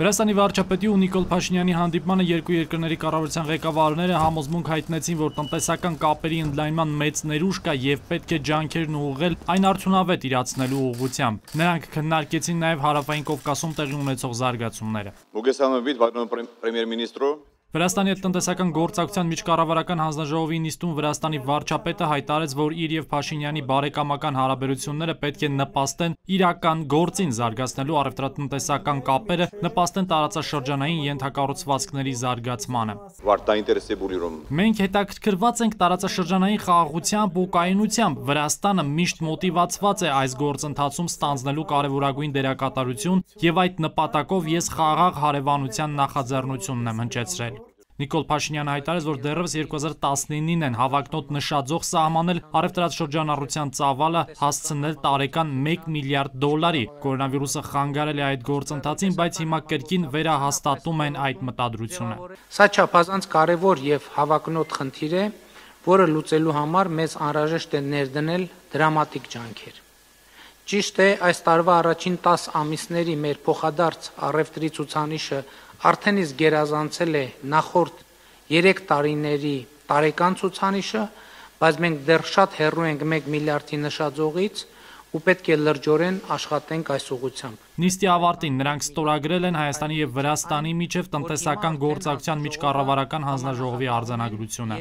Վրաստանի վարչապետի ու Նիկոլ Փաշինյանի հանդիպմանը երկու երկրների կառավարության ղեկավարները համոզմունք հայտնեցին, որ տնտեսական կապերի ընդլայնման մեծ ներուժ կա եւ պետք է ջանքերն ուղղել այն արդյունավետ իրացնելու ուղղությամբ։ Նրանք քննարկեցին նաեւ հարավային Կովկասում տեղի ունեցող զարգացումները։ Ուգեսամը վիտ վարնում պրեմիեր-մինիստրո Վրաստանի հետ տնտեսական գործակցության միջկառավարական հանձնաժողովի նիստում Վրաստանի վարչապետը հայտարարեց, որ իր եւ Փաշինյանի բարեկամական հարաբերությունները պետք է նպաստեն իրական գործին զարգացնելու առևտրատնտեսական կապերը, նպաստեն տարածաշրջանային ենթակառուցվածքների զարգացմանը։ Մենք հետաքրքրված ենք տարածաշրջանային խաղաղությամբ ու կայունությամբ։ Վրաստանը միշտ մոտիվացված է այս գործընթացում ստանձնելու կարևորագույն դերակատարություն եւ այդ նպատակով ես խաղաղ հարևանության նախաձեռնությունն եմ հնչեցրել։ Նիկոլ Փաշինյանը հայտարարեց, որ դեռևս 2019-ին են հավակնոտ նշաձող սահմանել առևտրաշրջանառության ծավալը հասցնել տարեկան 1 միլիարդ դոլարի։ Կորոնավիրուսը խանգարել է այդ գործընթացին, բայց հիմա կրկին վերահաստատում են այդ մտադրությունը։ Սա չափազանց կարևոր եւ հավակնոտ խնդիր է, որը լուծելու համար մեզ անհրաժեշտ է ներդնել դրամատիկ ջանքեր։ Ճիշտ է, այս տարվա առաջին 10 ամիսների մեր փոխադարձ առևտրի ցուցանիշը արդեն իսկ գերազանցել է նախորդ 3 տարիների տարեկան ցուցանիշը, բայց մենք դեռ շատ հեռու ենք 1 միլիարդի նշաձողից ու պետք է լրջորեն աշխատենք այս ուղությամբ։ Նիստի ավարտին նրանք ստորագրել են Հայաստանի եւ Վրաստանի միջև տնտեսական գործակցության միջկառավարական հանձնաժողովի արձանագրությունը։